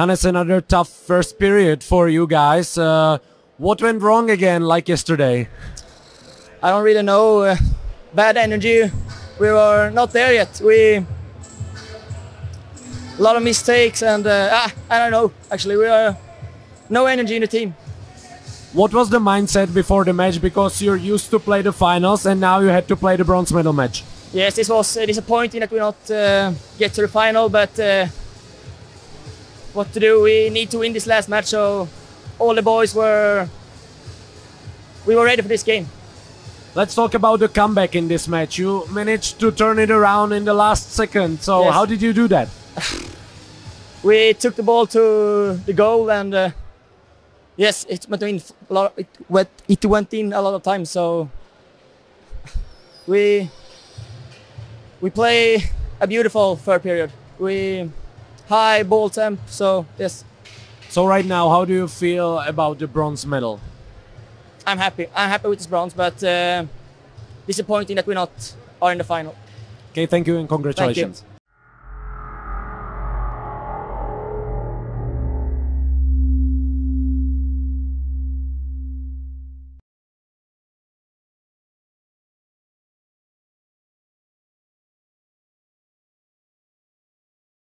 Hannes, another tough first period for you guys. Uh, what went wrong again, like yesterday? I don't really know. Uh, bad energy. We were not there yet. We a lot of mistakes and uh, ah, I don't know. Actually, we are no energy in the team. What was the mindset before the match? Because you're used to play the finals and now you had to play the bronze medal match. Yes, this was uh, disappointing that we not uh, get to the final, but uh, what to do? We need to win this last match. So all the boys were we were ready for this game. Let's talk about the comeback in this match. You managed to turn it around in the last second. So Yes. how did you do that? We took the ball to the goal and uh, yes, it went in a lot. It went it went in a lot of times. So we we play a beautiful third period. We high ball temp. So yes, So right now, how do you feel about the bronze medal? I'm happy. I'm happy with this bronze, but uh, disappointing that we not are in the final. Okay, thank you and congratulations.